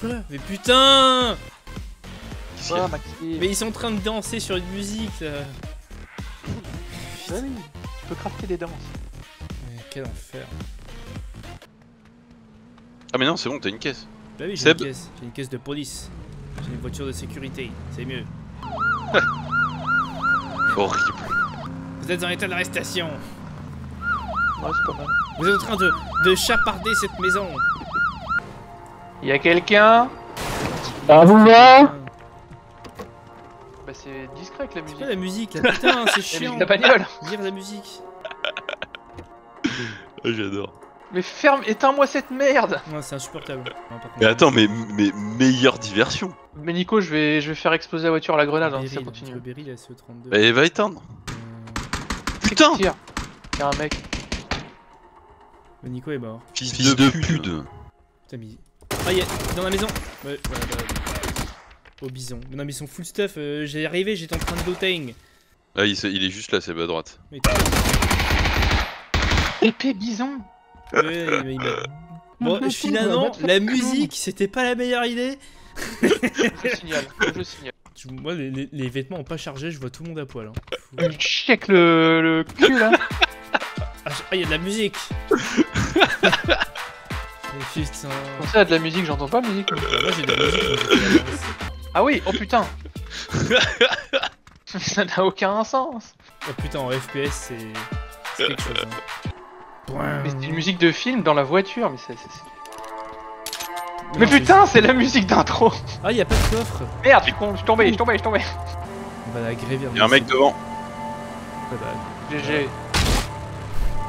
Quoi Mais putain. Mais ils sont en train de danser sur une musique là Ah oui, tu peux crafter des danses. Mais quel enfer Ah, mais non, c'est bon, t'as une caisse. Bah oui, j'ai une caisse, j'ai une caisse de police. J'ai une voiture de sécurité, c'est mieux. Horrible. Vous êtes en état d'arrestation. Ouais, c'est pas mal. Vous êtes en train de, de chaparder cette maison. Y a quelqu'un? Ah, Bah c'est discret avec la C'est musique. quoi la musique là? Putain, c'est La chiant. musique de la bagnole. Lire la musique. Ah, J'adore. Mais ferme, éteins-moi cette merde Non, c'est insupportable. Non, par contre, Mais attends, mais, mais meilleure diversion. Mais Nico, je vais, je vais faire exploser la voiture à la grenade hein, si ça continue. le Beryl, elle se 32. Bah, va éteindre. Euh, Putain Tire. Y'a un mec. le Nico est mort. Fils, de, pute. Putain, mais... Ah, il est dans la maison Ouais, voilà, bah, Au bison. Mais non, mais ils sont full stuff. euh, J'ai arrivé, j'étais en train de looting. Ah, il, est juste là, c'est à droite. Mais Épée bison Ouais, mais il m'a- Bon, finalement, la musique, c'était pas la meilleure idée. Je signale, je signale. Moi, les, les- les vêtements ont pas chargé, je vois tout le monde à poil. Hein. Euh, Check le, le cul là Ah, je- ah, il y a de la musique putain... Comment ça, y a de la musique J'entends pas la musique. Bah, moi, j'ai de la musique. Ah oui, oh putain Ça n'a aucun sens Oh putain, en FPS, c'est... C'est quelque chose, hein. Mais c'est une musique de film dans la voiture, mais c'est... Mais putain, c'est la musique d'intro Ah, y a pas de coffre Merde, je suis con- je suis tombé, je suis tombé, je suis tombé On va la grévir. Y'a un mec devant. Ouais, bah, GG.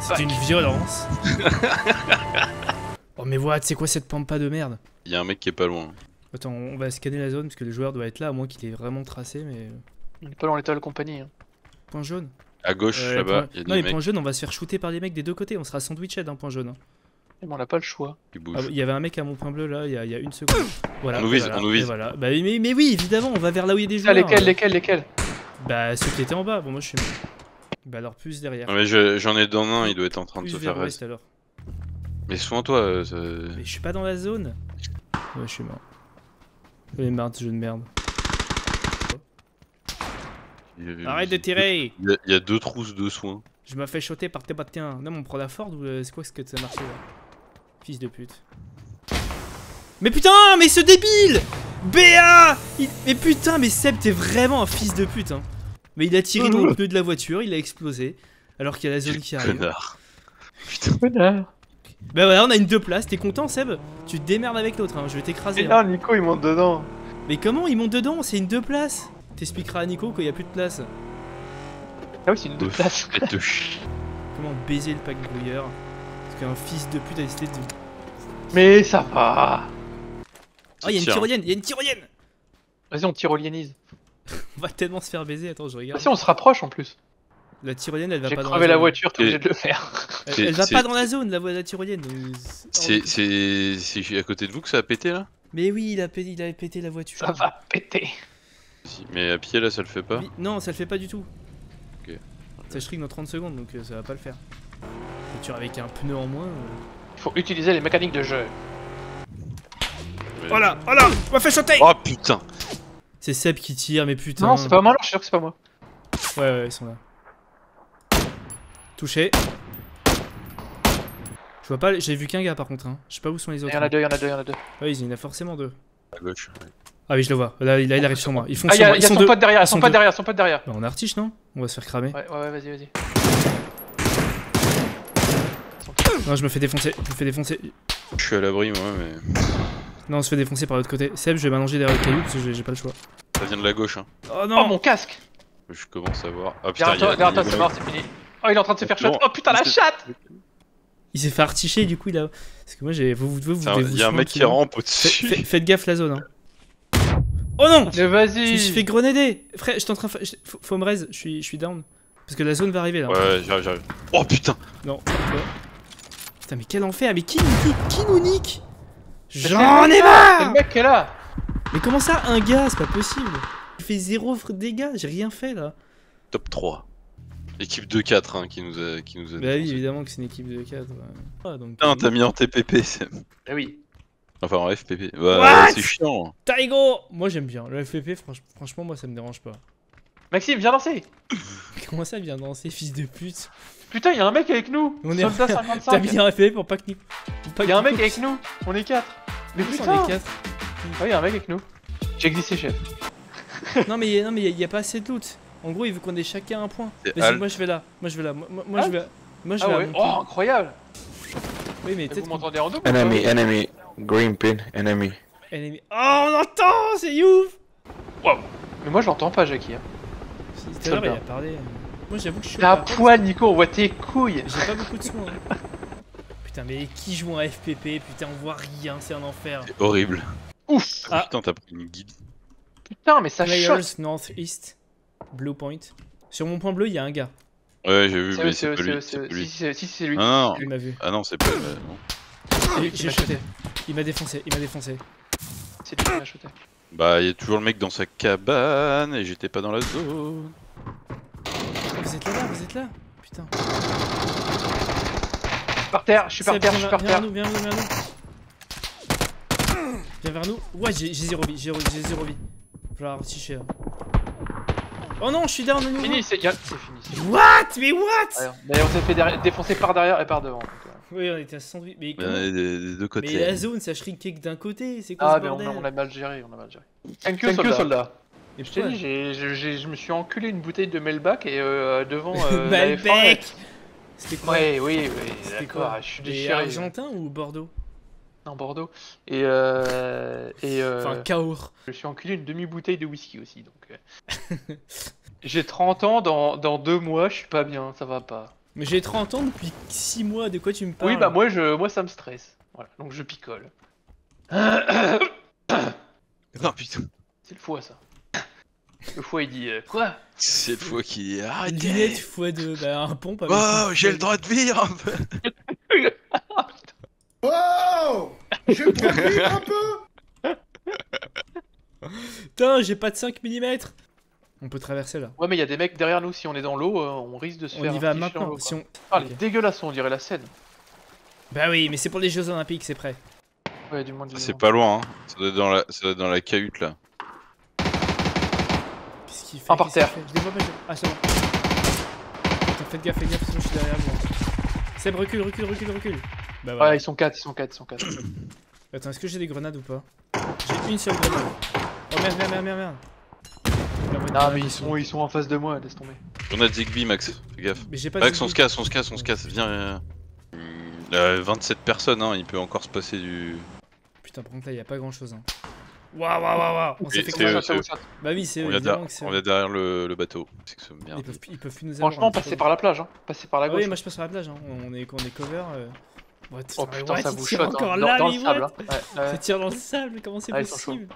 C'est une violence. oh mais what, c'est quoi cette pampa de merde Y'a un mec qui est pas loin. Attends, on va scanner la zone parce que le joueur doit être là, à moins qu'il ait vraiment tracé, mais... Il est pas dans l'état de compagnie. Hein. Point jaune À gauche, Euh, là-bas, point- Non des mais mecs point jaune, on va se faire shooter par des mecs des deux côtés, on sera sandwiched d'un point jaune. hein. Mais bon, on n'a pas le choix. Ah. Il y avait un mec à mon point bleu là, il y a, y a une seconde. Voilà, On nous vise, voilà, on nous et vise. Voilà. Bah mais, mais oui, évidemment, on va vers là où il y a des Ah, joueurs. lesquels, lesquels, lesquels? Bah ceux qui étaient en bas, bon moi je suis... Bah alors plus derrière. Non, mais je- j'en ai dans un, il doit être en train de se vers faire reste. alors. Mais soins-toi, euh, ça- Mais je suis pas dans la zone. Ouais, je suis mort. Les marde, jeu de merde. il- Arrête de tirer Il y, a, il y a deux trousses de soins. Je me fais shooter par tes tiens. Non, mais on prend la Ford ou euh, c'est quoi ce que ça marché là Fils de pute. Mais putain, mais ce débile BA Il- Mais putain, mais Seb, t'es vraiment un fils de pute, hein. Mais il a tiré dans le pneu de la voiture, il a explosé. Alors qu'il y a la zone qui arrive. Connard. Connard Bah voilà, on a une deux places, t'es content Seb? Tu te démerdes avec l'autre, hein. je vais t'écraser. Et hein. là, Nico, il monte dedans. Mais comment il monte dedans? C'est une deux places T'expliqueras à Nico qu'il y a plus de place. Ah oui, c'est une deux places. Comment baiser le pack brouilleur? Parce qu'un fils de pute a décidé de... Mais ça va Oh, il y a une tyrolienne, il y a une tyrolienne Vas-y, on tyrolienise. On va tellement se faire baiser, attends, je Ah regarde. si, on se rapproche en plus. La tyrolienne, elle va J'ai pas dans crevé la la zone. voiture, t'es obligé de le faire. Elle, va pas dans la zone, la, voie- la tyrolienne. c'est- C'est c'est- c'est à côté de vous que ça a pété là? Mais oui, il a, pété, il a pété la voiture. Ça va péter. Si, Mais à pied là ça le fait pas? Non, ça le fait pas du tout. Ok. Ça shrink dans 30 secondes, donc euh, ça va pas le faire. Voiture avec un pneu en moins. euh. Il faut utiliser les mécaniques de jeu. Mais- Oh là, oh là, on m'a fait sauter Oh putain C'est Seb qui tire, mais putain. Non, c'est pas moi, non, je suis sûr que c'est pas moi. Ouais, ouais, ils sont là. Touché. Je vois pas, j'ai vu qu'un gars par contre. Hein. Je sais pas où sont les Il autres. y en a deux, il y en a deux, il y en a deux. Ouais, il y en a forcément deux. À gauche. ouais. Ah oui, je le vois. Là, il, là, il arrive sur moi. Ils font Ah, il y sur a, moi. il Ils y a sont son deux. pote derrière, Ils son sont deux. derrière, son pote derrière. Bah, on artiche, non? On va se faire cramer. Ouais, ouais, ouais, vas-y, vas-y. Non, je me fais défoncer. Je me fais défoncer. Je suis à l'abri moi mais. Non, on se fait défoncer par l'autre côté. Seb, je vais m'allonger derrière le caillou parce que j'ai pas le choix. Ça vient de la gauche hein. Oh Oh, non mon casque Je commence à voir. Ah putain, Derrière il toi, derrière il toi, c'est mort, c'est fini. Oh, il est en train de se faire shot. Oh putain, la chatte Il s'est fait articher, du coup, il a. Parce que moi, j'ai. Vous, vous, vous, Il y a un mec qui rampe au-dessus. fait- Faites gaffe, la zone, hein. Oh non Mais Je me suis fait vas-y grenader Frère, je suis en train je- Faut, me raise, je suis, je suis down. Parce que la zone va arriver là. Ouais, ouais, j'arrive, j'arrive. Oh putain Non. Putain, mais quel enfer Mais qui nous nique Qui nous nique J'en ai marre C'est le mec qui est là Mais comment ça, un gars C'est pas possible Il fait zéro dégâts, j'ai rien fait là. Top 3. Équipe 2-4 hein, qui nous a, qui nous a Bah oui, évidemment que c'est une équipe de 4. Ah, donc... Putain, t'as mis en TPP, Sam. Ah oui. Enfin en FPP. Bah, What c'est chiant. Taigo Moi j'aime bien. Le FPP, franch- franchement, moi ça me dérange pas. Maxime, viens danser Comment ça vient danser, fils de pute? Putain, y'a un mec avec nous On est- Soldat T'as 55 mis un FPP pour pas que Nico. pour pas Y'a un que mec Nico- avec nous On est 4 Mais Ils sont putain les quatre. Ouais, y'a un mec avec nous. J'ai glissé, chef. Non mais, non mais y a, y a pas assez de loot. En gros, il veut qu'on ait chacun un point. Vas-y, moi je vais là. Moi je vais là. Moi, moi- moi, Ah. je vais. Moi je vais. à ouais Oh, incroyable Oui, mais peut-être. Vous m'entendez en double Enemy, enemy. Green pin, enemy. Ennemi- Oh, on entend C'est ouf Mais moi, je l'entends pas, Jackie. Hein. Tout à l'heure, il Soldat. a parlé. euh. Moi j'avoue que je suis. À pas- poil, Nico, on voit tes couilles J'ai pas beaucoup de soins. hein. Putain, mais qui joue en FPP Putain, on voit rien, c'est un enfer. C'est horrible. Ouf Ah. Putain, t'as pris une guide. Putain, mais ça Players choque Blue Point. Sur mon point bleu, il y a un gars. Ouais, j'ai vu, mais c'est- pas lui. lui. Si, si, si, c'est lui. Ah non, Il m'a vu. ah non, c'est pas. euh, non. J'ai shooté. Il m'a défoncé, il m'a défoncé. C'est lui qui m'a shooté. Bah, il y a toujours le mec dans sa cabane et j'étais pas dans la zone. Vous êtes là, vous êtes là Putain. Par terre, je suis par terre, je viens suis par vers- terre. Viens vers nous, viens vers nous, viens vers nous. Ouais, j'ai j'ai zéro vie, j'ai j'ai zéro vie. Faut la reticher là. Oh non, je suis down à nouveau. Fini, c'est c'est fini. c'est fini. What? Mais what? D'ailleurs, on s'est fait derrière- défoncer par derrière et par devant. euh. Oui, on était à 100 vie. Mais Il y en comment des, des deux Mais côtés. la zone, ça shrinkait que d'un côté. C'est quoi Ah, ce mais on, bordel? a- on a mal géré, on a mal géré. Thank Thank you, soldat. Et Je t'ai dit, j'ai- je me suis enculé une bouteille de Melbach et euh, devant. Euh, la F1, Malbec C'était quoi? Ouais, oui, oui, C'était quoi? je suis déchiré. Argentin ou Bordeaux? Non, Bordeaux. Et, euh, et euh, Enfin, Cahors. je me suis enculé une demi-bouteille de whisky aussi. Donc, euh. J'ai 30 ans, dans, dans deux mois, je suis pas bien, ça va pas. Mais j'ai 30 ans depuis 6 mois, de quoi tu me parles? Oui, bah moi, je, moi ça me stresse. Voilà, donc je picole. Non, putain. C'est le foie, ça. Le foie, il dit euh, Quoi? C'est le fois qui Une arrête. lunette x2, bah un pompe avec Oh, j'ai le droit de vivre un peu. Wow Je peux vivre un peu? Putain, j'ai pas de 5 mm On peut traverser là. Ouais, mais il y a des mecs derrière nous, si on est dans l'eau, euh, on risque de se On faire. y un va maintenant. Si on... Ah, les dégueulasse, on dirait la scène. Bah oui, mais c'est pour les Jeux Olympiques, c'est prêt. Ouais, du moins, du C'est moins. pas loin, hein. Ça doit être dans la, ça doit être dans la cahute là. Qu'est-ce qu'il fait Un par Qu'est-ce qu'il terre. fait Je les vois pas, je- Ah, c'est bon. Attends, faites gaffe, faites gaffe, sinon je suis derrière vous. Seb, recule, recule, recule, recule. Bah Ouais, voilà. ils sont 4, ils sont 4, ils sont 4. Attends, est-ce que j'ai des grenades ou pas? J'ai une seule grenade. Oh merde, merde, merde, merde, merde. Non, mais ils sont, ils sont en face de moi, laisse tomber. On a Zigbee, Max. Fais gaffe. Mais j'ai pas de Max, on se casse, on se casse, on se casse. Viens. euh, euh, 27 personnes, hein. Il peut encore se passer du. Putain, par contre là, y a pas grand chose. Hein. Waouh, waouh, waouh, waouh On s'est fait eux, Ça, ça, eux. ça. Bah oui, c'est eux, On vient évidemment derrière, que c'est on eux. vient derrière le, le bateau. C'est que ce merde. Ils peuvent, ils peuvent plus nous avoir. Franchement, hein, passez faut- par la plage, hein. Passez par la Ah gauche. oui, moi je passe par la plage. Hein. On, est, on est cover. euh. What Oh Mais putain, what, ça il vous tire shot, encore hein. là, dans, le sable. what hein. Ouais, ouais. Ça tire dans le sable, comment c'est Ah, possible?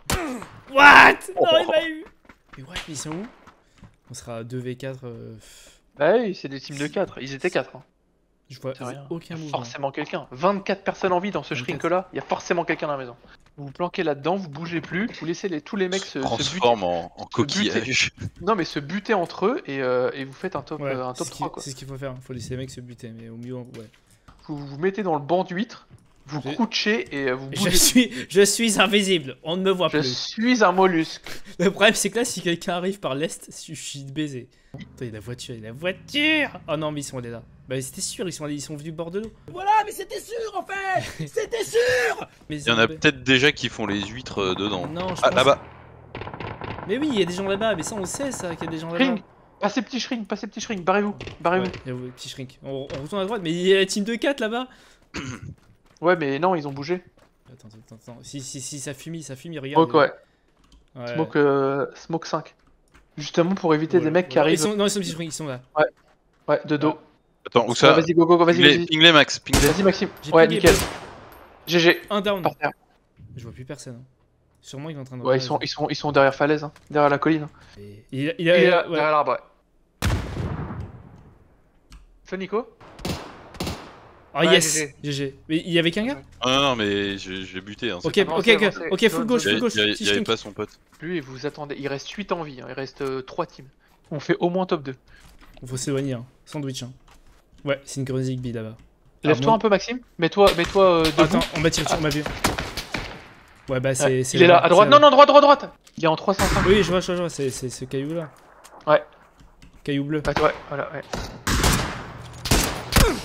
What? Non, il m'a eu Mais what, ils sont où? On sera à 2v4. euh, Bah oui, c'est des teams de 4, ils étaient 4. Hein. Je vois C'est rien. aucun Il y a mouvement. forcément quelqu'un. 24 personnes en vie dans ce 24. shrink là, il y a forcément quelqu'un dans la maison. Vous vous planquez là-dedans, vous bougez plus, vous laissez les, tous les mecs se, se buter. transforme en, en coquillage. Non mais se buter entre eux et, euh, et vous faites un top, Ouais, euh, un c'est top ce qu'il- 3 quoi. c'est ce qu'il faut faire. Faut laisser les mecs se buter, mais au mieux, ouais. Vous vous mettez dans le banc d'huîtres, vous Je- couchez et euh, vous Je bougez. suis, je suis invisible, on ne me voit Je plus. suis un mollusque. Le problème, c'est que là, si quelqu'un arrive par l'est, je suis baisé. Attends, il y a la voiture, il y a la voiture Oh non, mais ils sont allés là. Bah, c'était sûr, ils sont allés, ils sont venus bord de l'eau. Voilà, mais c'était sûr en fait C'était sûr Mais Il y en a peut-être déjà qui font les huîtres euh, dedans. Non, je Ah, là-bas. Mais oui, il y a des gens là-bas, mais ça, on sait, ça, qu'il y a des gens là-bas. Shrink Passez petit shrink, passez petit shrink, barrez-vous, barrez-vous. Ouais, petit shrink. On, on retourne à droite, mais il y a la team de 4 là-bas. Ouais. mais non, ils ont bougé. Attends, attends, attends. Si, si, si, ça fume, ça fume, il regarde. Smoke, ouais. Ouais. Smoke, euh, smoke 5. Justement pour éviter Ouais, des mecs qui ouais. arrivent. Ils sont, non, ils sont ils sont là. Ouais, de dos. Attends, où Ouais, ça vas-y, go, go, go, vas-y, vas-y. ping-les, Max. Ping-les. Vas-y, Maxime. Ouais, pingé nickel. GG. Un down. Par terre. Je vois plus personne. hein. Sûrement, il est en train de. Ouais, ils sont, ils sont, ils sont derrière falaise, hein. derrière la colline. Et- Il, a- il Il a- est là, ouais. derrière l'arbre, ouais. Fais Nico? Ah Ouais, yes GG. GG. Mais il y avait qu'un gars? Ah non, non, mais vais buter. Hein, c'est Ok, pas- ok, ok, full gauche, full gauche. il y a- petit il y avait pas son pote. Lui, et vous attendez. Il reste 8 en vie, hein. il reste 3 teams. On fait au moins top 2. Faut s'éloigner, hein. Sandwich, hein. Ouais, c'est une grosse Zigbee là-bas. Lève-toi un peu, Maxime. Mets-toi mets -toi, euh. Attends, on m'a tiré dessus, on m'a vu. Ouais, bah c'est. Il est là, là- à droite. Non, non, droite, droite, droite. Il est en 305. Oui, je vois, je vois, je vois, c'est c'est ce caillou là. Ouais. Caillou bleu. Ouais, ouais, voilà, ouais.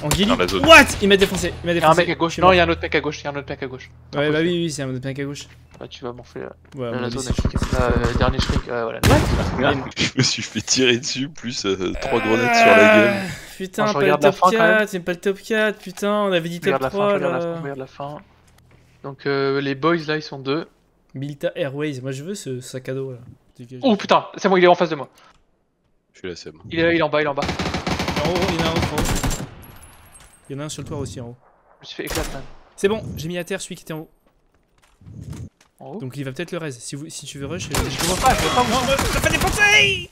En guilly. Dans la zone. What? Il m'a défoncé. Il m'a Il y a défoncé. un mec à gauche. Non, mort. il y a un autre mec à gauche. Il y a un autre mec à gauche. Ouais, bah oui, oui, c'est un autre mec à gauche. Là, tu vas morfler là. Ouais, Là, mon la zone, elle- euh, dernier shriek. Ouais, voilà. Je me suis fait tirer dessus, plus 3 grenades sur la gueule. Ah, Putain, pas le top fin, quand même. 4, c'est pas le top 4, putain, on avait dit top Regarde la fin, 3 regarde la fin, là. regarde la fin. Donc, euh, les boys là, ils sont deux. Milita Airways, moi je veux ce sac à dos là. Oh putain, c'est moi, il est en face de moi. Je suis là, c'est bon. Il est, il est en bas, il est en bas. En haut, il y en a un autre en haut. Il y en a un sur le toit aussi en haut. Je me suis fait éclate, man. C'est bon, j'ai mis à terre celui qui était en haut. En haut. Donc il va peut-être le raise. Si, vous, si tu veux rush, euh, Je vois pas, je vois pas. Non, pas défoncé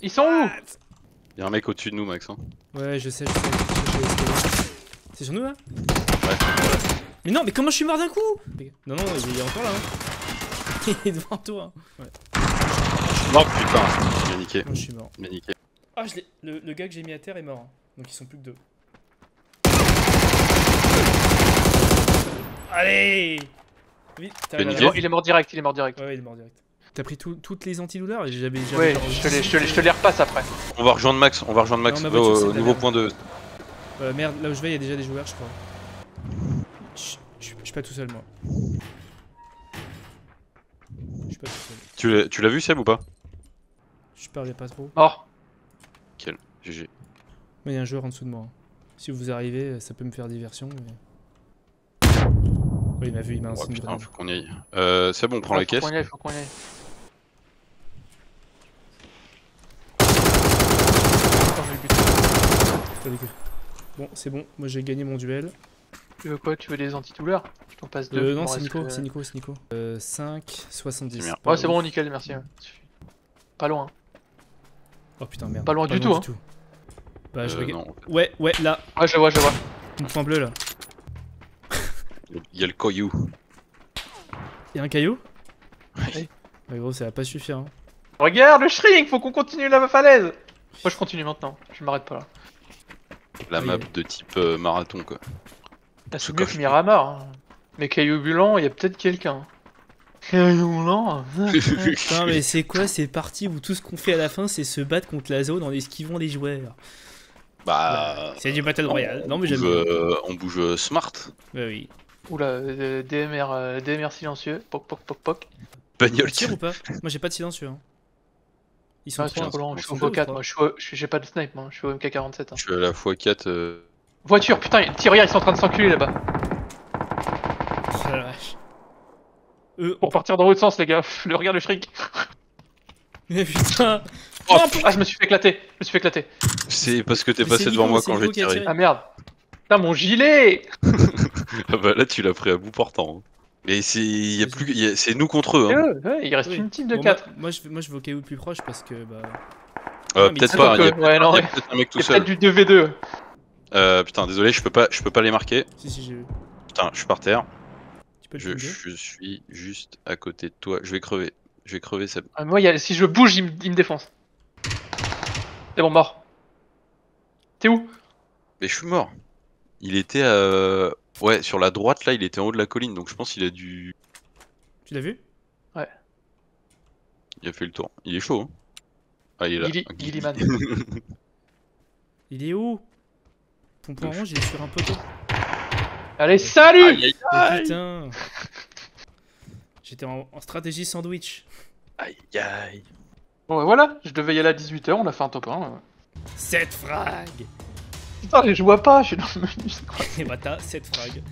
Ils sont où? Y'a un mec au-dessus de nous, Max. Hein. Ouais, je sais, je sais. je je. C'est sur nous là? Ouais. Mais non, mais comment je suis mort d'un coup? Non, non, il est encore là. Hein. il est devant toi. hein. Ouais, Oh putain Bien niqué, moi je suis mort. niqué. Ah, je l'ai- le, le gars que j'ai mis à terre est mort. hein. Donc ils sont plus que deux. Allez Vite, il est, la- mort, il est mort direct, il est mort direct. Ouais, ouais, il est mort direct. T'as pris tout- toutes les antidouleurs et j'avais j'avais Ouais, je te les, je te les, je te les repasse après. On va rejoindre Max, on va rejoindre Max Non, ma voiture, au- nouveau merde. point de. Euh, merde, là où je vais, il y a déjà des joueurs, je crois. Je suis- je suis pas tout seul, moi. Je suis pas tout seul. Tu l'as- vu, Seb, ou pas? Je parlais pas trop. Mort. GG. Mais il y a un joueur en dessous de moi. Si vous arrivez, ça peut me faire diversion. Mais... Oui, il m'a vu, il m'a Oh, une putain, faut qu'on y aille. Euh, Seb, on prend Ouais, la faut caisse. qu'on y aille, faut qu'on y aille. Bon, c'est bon, moi j'ai gagné mon duel. Tu veux quoi Tu veux des antidouleurs Je t'en passe deux. Euh, non, c'est Nico, que- c'est Nico, c'est Nico. Euh, 5, 70. C'est bien. Pas Ouais, c'est bon, nickel, merci. Suffit. Pas loin. Oh putain, merde. Pas loin du tout, hein. Bah, je Euh, regarde. non, Ouais, ouais, là, Ouais, je vois, je vois. mon point bleu là. Il y a le Koyu. Y'a un caillou Oui. Bah, gros, ça va pas suffire. Hein. Regarde le shrink, faut qu'on continue la falaise. Moi, je continue maintenant. Je m'arrête pas là. La Oui. map de type euh, marathon, quoi. Ah, Ce mieux que Miramar. hein. Mais Caillou Bulan, il y a peut-être quelqu'un. Caillou Bulan Putain, mais c'est quoi ces parties où tout ce qu'on fait à la fin c'est se battre contre la zone en esquivant les joueurs? Bah. C'est du Battle Royale. Non, mais on j'aime euh, on bouge euh, smart. Bah oui. Oula, euh, DMR, euh, DMR silencieux. Poc, poc, poc, poc. Bagnole Tu tires ou pas Moi j'ai pas de silencieux. Hein. Ils sont Ah, trop lent, je Ils suis au sont deux ou x4, trois moi. Je suis au- je suis- J'ai pas de snipe, moi. Je suis au MK47. hein. Je suis à la x4. euh, Voiture, putain, tiens, regarde, ils sont en train de s'enculer là-bas. Oh la vache. Eux, Pour partir dans l'autre sens, les gars. Le regarde le shrink. Mais putain Oh, Non, Ah, je me suis fait éclater. Je me suis fait éclater. C'est parce que t'es passé devant moi quand j'ai tiré. Ah merde. Putain, mon gilet Ah bah là, tu l'as pris à bout portant. hein. Mais c'est y a Vas-y. plus, y a- c'est nous contre eux. Hein. ouais, ouais, il reste Oui. une team de Bon, 4. moi, moi, je, vais- moi je vais au le plus proche parce que bah. Euh, mais peut-être c'est pas. donc, Il y a euh, peut-être ouais, non, il y a ouais. peut-être un mec tout Il y a peut-être seul. du 2v2. Euh, putain, désolé, je peux pas, je peux pas les marquer. Si, si, j'ai vu. Putain, je suis par terre. Tu peux Je, suis juste à côté de toi. Je vais crever. Je vais crever, Seb. Ah, moi, il y a- si je bouge, il me, il me défonce. C'est bon, mort. T'es où? Mais je suis mort. Il était euh... ouais sur la droite là, il était en haut de la colline, donc je pense qu'il a dû, Tu l'as vu? Il a fait le tour. Il est chaud. Hein ah, il est là. Gilly, Ah, Gillyman. Il est où? Pompon orange, il est sur un poteau. Allez, salut Aïe, aïe, Oh, aïe, putain J'étais en, en stratégie sandwich. aïe, aïe. Bon, bah, voilà, je devais y aller à 18h, on a fait un top 1. 7 frags Putain, je vois pas, je suis dans le menu, c'est quoi Et bah t'as 7 frags.